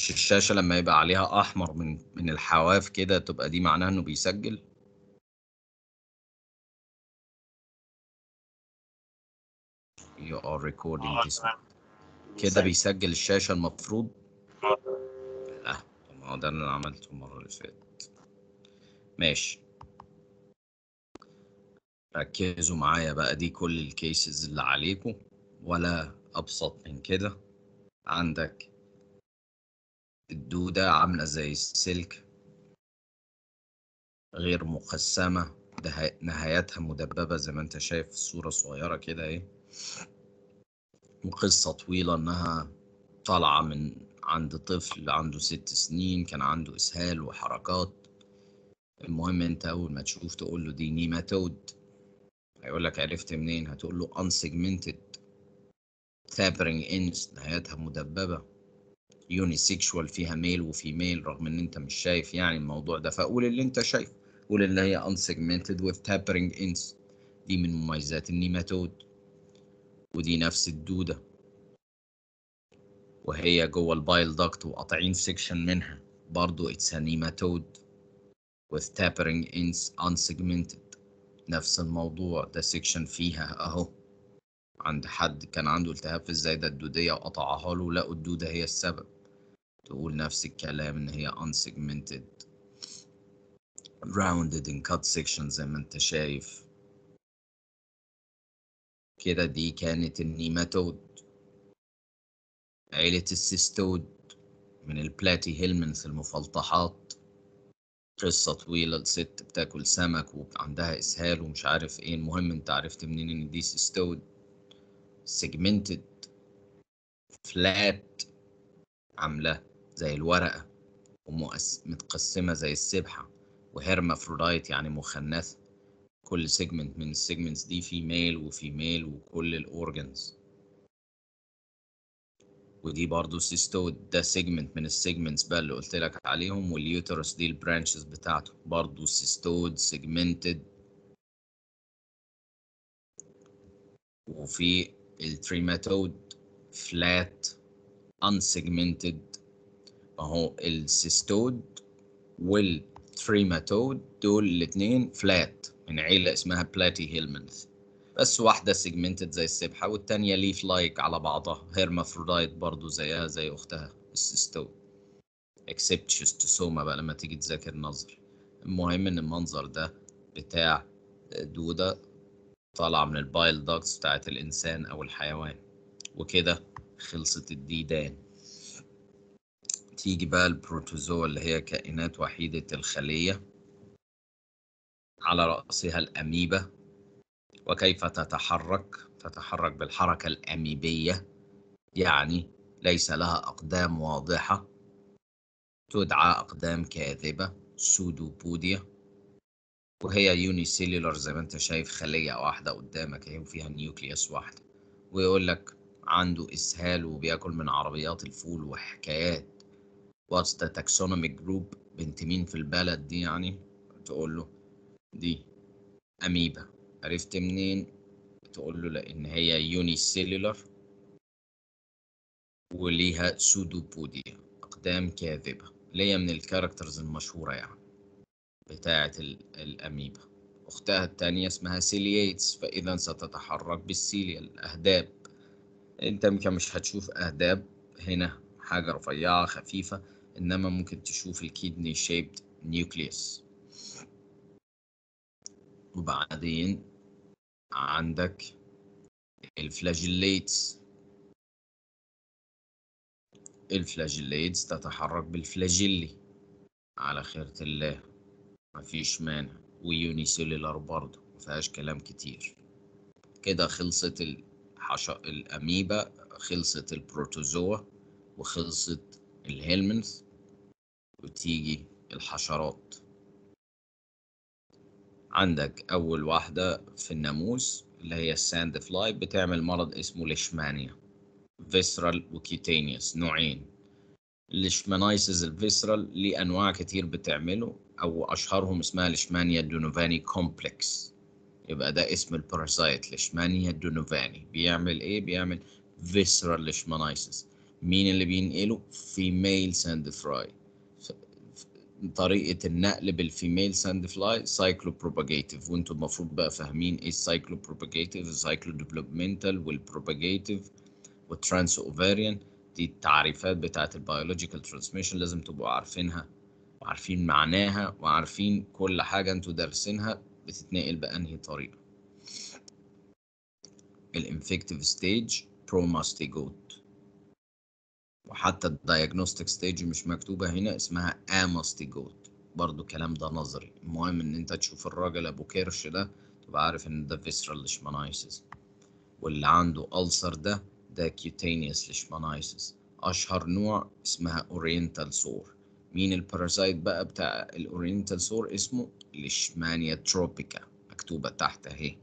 مش الشاشة لما يبقى عليها أحمر من من الحواف كده تبقى دي معناها إنه بيسجل؟ You are recording this. تمام. كده بيسجل الشاشة المفروض؟ لا طب ما هو ده اللي أنا عملته المرة اللي فاتت. ماشي. ركزوا معايا بقى دي كل الكيسز اللي عليكم ولا أبسط من كده. عندك الدودة عاملة زي السلك غير مقسمة ده نهايتها مدببة زي ما انت شايف في الصورة صغيرة كده اهي. وقصة طويلة انها طالعة من عند طفل عنده ست سنين كان عنده إسهال وحركات. المهم انت أول ما تشوف تقول له دي نيماتود هيقول لك عرفت منين؟ هتقول له unsegmented tapering ends. نهايتها مدببة. unisexual فيها male و female رغم إن أنت مش شايف يعني الموضوع ده. فقول اللي أنت شايفه. قول اللي هي unsegmented with tapering ends دي من مميزات النيماتود. ودي نفس الدودة. وهي جوه ال bile duct وقاطعين section منها. برضو it's nematode with tapering ends unsegmented. نفس الموضوع. ده section فيها أهو. عند حد كان عنده التهاب في الزايدة الدودية وقطعها له لقوا الدودة هي السبب. تقول نفس الكلام إن هي unsegmented rounded in cut section زي ما أنت شايف. كده دي كانت النيماتود. عيلة ال cestode من ال platyhelminth المفلطحات. قصة طويلة الست بتاكل سمك وعندها إسهال ومش عارف إيه. المهم أنت عرفت منين إن دي cestode segmented flat عاملة. زي الورقة ومتقسمة زي السبحة و hermaphrodite يعني مخنثة كل segment من ال segments دي في ميل وفي ميل وكل ال organs ودي برضو cestode ده segment من ال segments بقى اللي قلت لك عليهم وال uterus دي ال branches بتاعته. برضو cestode segmented وفي ال trematode flat unsegmented. أهو ال cestode وال trematode دول الاتنين flat من عيلة اسمها platyhelminth بس واحدة segmented زي السبحة والتانية leaf-like على بعضها. hermaphrodite برضو زيها زي أختها ال cestode. except Schistosoma بقى لما تيجي تذاكر نظري. المهم إن المنظر ده بتاع دودة طالعة من ال bile ducts بتاعت الإنسان أو الحيوان. وكده خلصت الديدان. تيجي بقى ال protozoa اللي هي كائنات وحيدة الخلية على رأسها الأميبا وكيف تتحرك؟ تتحرك بالحركة الأميبية يعني ليس لها أقدام واضحة. تدعى أقدام كاذبة pseudopodia وهي unicellular زي ما انت شايف خلية واحدة قدامك اهي وفيها nucleus واحدة ويقول لك عنده إسهال وبياكل من عربيات الفول وحكايات. What's the taxonomic group بنت مين في البلد دي يعني؟ تقول له دي أميبا. عرفت منين؟ تقول له لأن هي unicellular وليها pseudopodia أقدام كاذبة. اللي هي من ال characters المشهورة يعني بتاعة الأميبا. أختها التانية اسمها ciliates فإذا ستتحرك بال cilia الأهداب. أنت يمكن مش هتشوف أهداب هنا حاجة رفيعة خفيفة. إنما ممكن تشوف ال kidney shaped nucleus وبعدين عندك ال flagellates ال flagellates تتحرك بال flagella على خيرة الله. مفيش مانع. و unicellular برضه مفيهاش كلام كتير. كده خلصت الحش... الأميبا خلصت ال protozoa وخلصت ال helminth وتيجي الحشرات. عندك أول واحدة في الناموس اللي هي ال sand fly بتعمل مرض اسمه Leishmania visceral و cutaneous نوعين. ال leishmaniasis ال visceral ليه أنواع كتير بتعمله أو أشهرهم اسمها Leishmania donovani complex. يبقى ده اسم ال parasite Leishmania donovani. بيعمل إيه؟ بيعمل visceral leishmaniasis مين اللي بينقله؟ female sand fly طريقة النقل بال female sand fly cyclopropagative وأنتم المفروض بقى فاهمين إيه ال cyclopropagative ال cyclodevelopmental وال propagative وال transovarian دي التعريفات بتاعت ال biological transmission لازم تبقوا عارفينها وعارفين معناها وعارفين كل حاجة أنتوا دارسينها. بتتنقل بأنهي طريقة؟ ال infective stage promastigote وحتى ال diagnostic stage مش مكتوبة هنا اسمها amastigote برضو الكلام ده نظري. المهم إن أنت تشوف الراجل أبو كرش ده تبقى عارف إن ده visceral leishmaniasis واللي عنده ulcer ده ده cutaneous leishmaniasis أشهر نوع اسمها oriental sore مين ال parasite بقى بتاع ال oriental sore اسمه Leishmania tropica مكتوبة تحت أهي.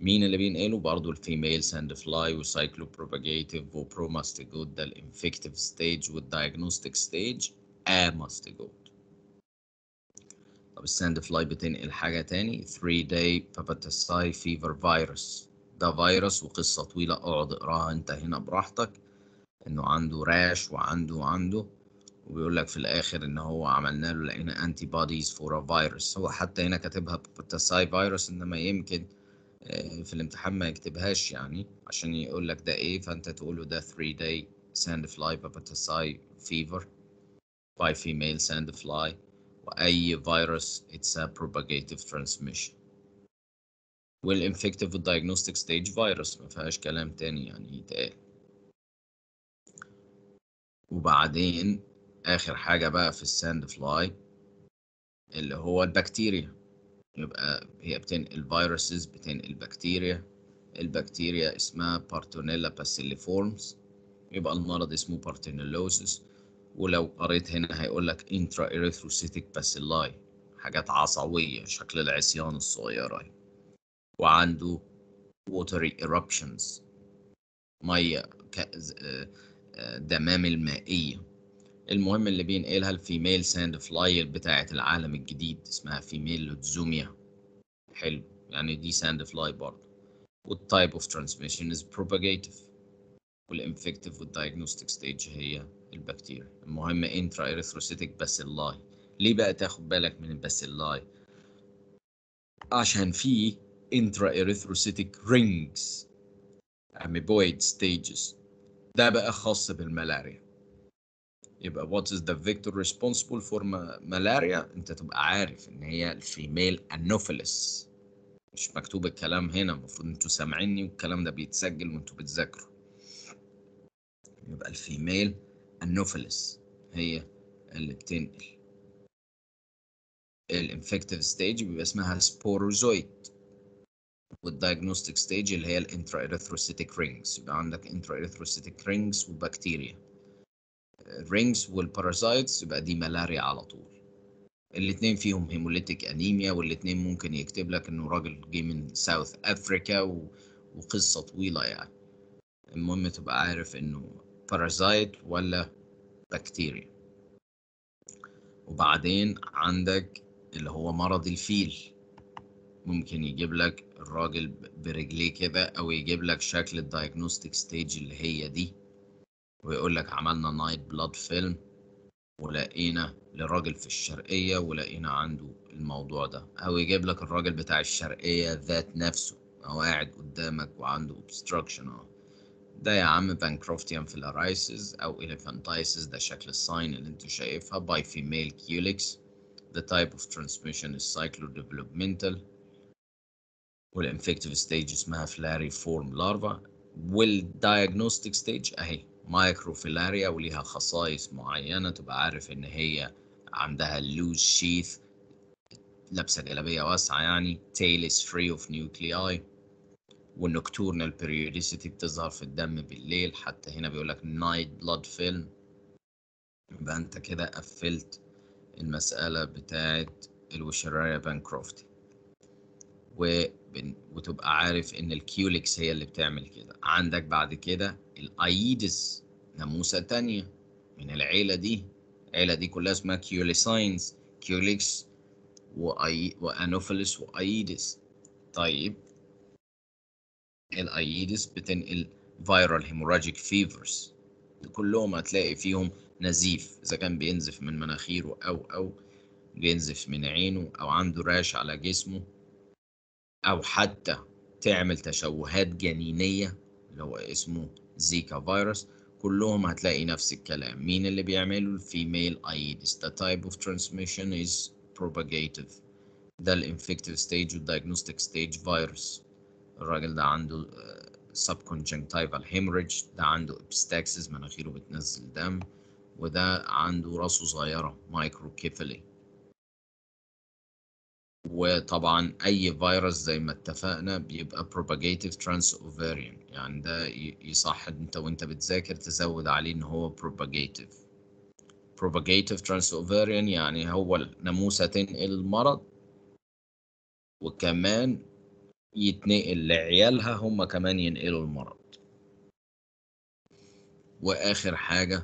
مين اللي بينقله؟ برضه ال female sand fly و cyclopropagative و promastigote ده ال infective stage وال diagnostic stage amastigote طب ال sand fly بتنقل حاجة تاني؟ 3 day papatasi fever virus. ده فيروس وقصة طويلة اقعد اقراها انت هنا براحتك. انه عنده rash وعنده وعنده وبيقول لك في الآخر إن هو عملنا له لقينا antibodies for virus هو حتى هنا كاتبها papatasi virus إنما يمكن في الامتحان ما يكتبهاش يعني عشان يقول لك ده إيه فأنت تقول له ده 3 day sand fly papatasi fever. By female sand fly واي فيروس it's a propagative transmission. وال infective وال diagnostic stage فيروس ما فيهاش كلام تاني يعني يتقال. وبعدين آخر حاجة بقى في ال sand fly اللي هو البكتيريا. يبقى هي بتنقل viruses بتنقل بكتيريا البكتيريا اسمها Bartonella bacilliformis يبقى المرض اسمه bartonellosis ولو قريت هنا هيقول لك intraerythrocytic bacilli حاجات عصوية شكل العصيان الصغيرة أهي. وعنده watery eruptions مية دمامل مائية المهم اللي بينقلها ال female sand fly بتاعة العالم الجديد اسمها female Lutzomyia. حلو يعني دي sand fly برضه. وال type of transmission is propagative? وال infective وال diagnostic stage هي البكتيريا. المهم intraerythrocytic bacilli ليه بقى تاخد بالك من ال bacilli عشان في intraerythrocytic rings amoeboid stages ده بقى خاص بالملاريا. يبقى what is the vector responsible for malaria انت تبقى عارف ان هي ال female Anopheles مش مكتوب الكلام هنا المفروض أنتوا سامعيني والكلام ده بيتسجل وانتوا بتذاكروا. يبقى ال female Anopheles هي اللي بتنقل. ال infective stage بيبقى اسمها sporozoite وال diagnostic stage اللي هي ال intraerythrocytic rings. يبقى عندك intraerythrocytic rings وبكتيريا. ال rings وال parasites يبقى دي ملاريا على طول. الاثنين فيهم hemolytic anemia والاثنين ممكن يكتب لك إنه راجل جه من South Africa و... وقصة طويلة يعني. المهم تبقى عارف إنه parasite ولا بكتيريا وبعدين عندك اللي هو مرض الفيل. ممكن يجيب لك الراجل برجليه كده أو يجيب لك شكل ال diagnostic stage اللي هي دي. ويقول لك عملنا night blood film ولقينا لراجل في الشرقية ولقينا عنده الموضوع ده. أو يجيب لك الراجل بتاع الشرقية ذات نفسه هو قاعد قدامك وعنده obstruction. اهو ده يا عم Bancroftian filariasis أو elephantiasis ده شكل ال sign اللي أنت شايفها by female culex the type of transmission is cyclodevelopmental. وال infective stage اسمها filariform larva وال diagnostic stage أهي. microfilaria وليها خصائص معينة تبقى عارف إن هي عندها loose sheath لابسة جلابية واسعة يعني tail is free of nuclei وال nocturnal periodicity بتظهر في الدم بالليل حتى هنا بيقول لك night blood film يبقى أنت كده قفلت المسألة بتاعت ال Wuchereria bancrofti. وتبقى عارف إن ال Culex هي اللي بتعمل كده عندك بعد كده ال Aedes ناموسة تانية من العيلة دي. العيلة دي كلها اسمها culicines Culex وأي... و Anopheles و Aedes طيب. ال Aedes بتنقل viral hemorrhagic fevers كلهم هتلاقي فيهم نزيف. إذا كان بينزف من مناخيره أو أو بينزف من عينه أو عنده rash على جسمه أو حتى تعمل تشوهات جنينية اللي هو اسمه Zika virus كلهم هتلاقي نفس الكلام. مين اللي بيعمله؟ ال female Aedes the type of transmission is propagative. ده ال infective stage وال diagnostic stage فيروس الراجل ده عنده subconjunctival hemorrhage. ده عنده epistaxis مناخيره بتنزل دم. وده عنده راسه صغيرة microcephaly وطبعا أي فيروس زي ما اتفقنا بيبقى propagative transovarian. يعني ده يصح أنت وأنت بتذاكر تزود عليه إن هو propagative. Propagative transovarian يعني هو الناموسة تنقل المرض وكمان يتنقل لعيالها هم كمان ينقلوا المرض. وآخر حاجة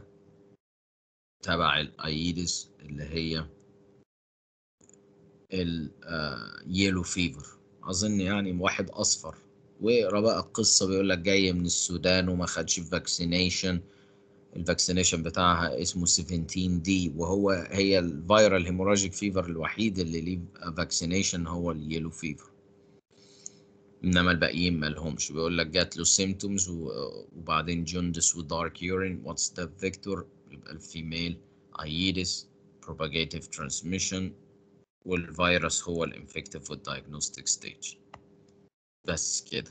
تبع الأيدس اللي هي اليلو فيفر أظن يعني واحد أصفر. واقرا بقى القصة بيقول لك جاية من السودان وما خدش vaccination ال vaccination بتاعها اسمه 17 D وهو هي ال viral hemorrhagic fever الوحيد اللي ليه vaccination هو ال yellow fever إنما الباقيين ما لهمش. بيقول لك جات له symptoms وبعدين jaundice و dark urine what's the vector يبقى ال female Aedes propagative transmission. والفيروس هو ال infective وال diagnostic stage بس كده.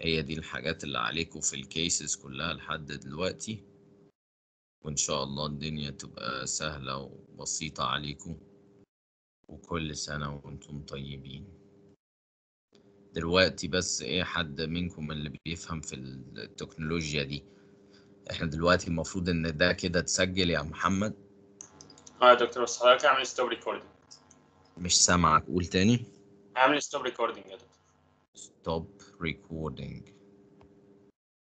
هي دي الحاجات اللي عليكم في ال cases كلها لحد دلوقتي. وإن شاء الله الدنيا تبقى سهلة وبسيطة عليكم وكل سنة وأنتم طيبين. دلوقتي بس إيه حد منكم اللي بيفهم في التكنولوجيا دي؟ إحنا دلوقتي المفروض إن ده كده تسجل يا محمد. آه يا دكتور بس حضرتك اعمل stop recording مش سامعك. قول تاني. اعمل stop recording يا دكتور. stop recording.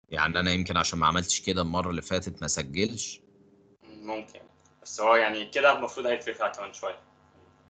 يعني أنا يمكن عشان ما عملتش كده المرة اللي فاتت ما سجلش؟ ممكن. بس هو يعني كده المفروض هيترفع كمان شوية.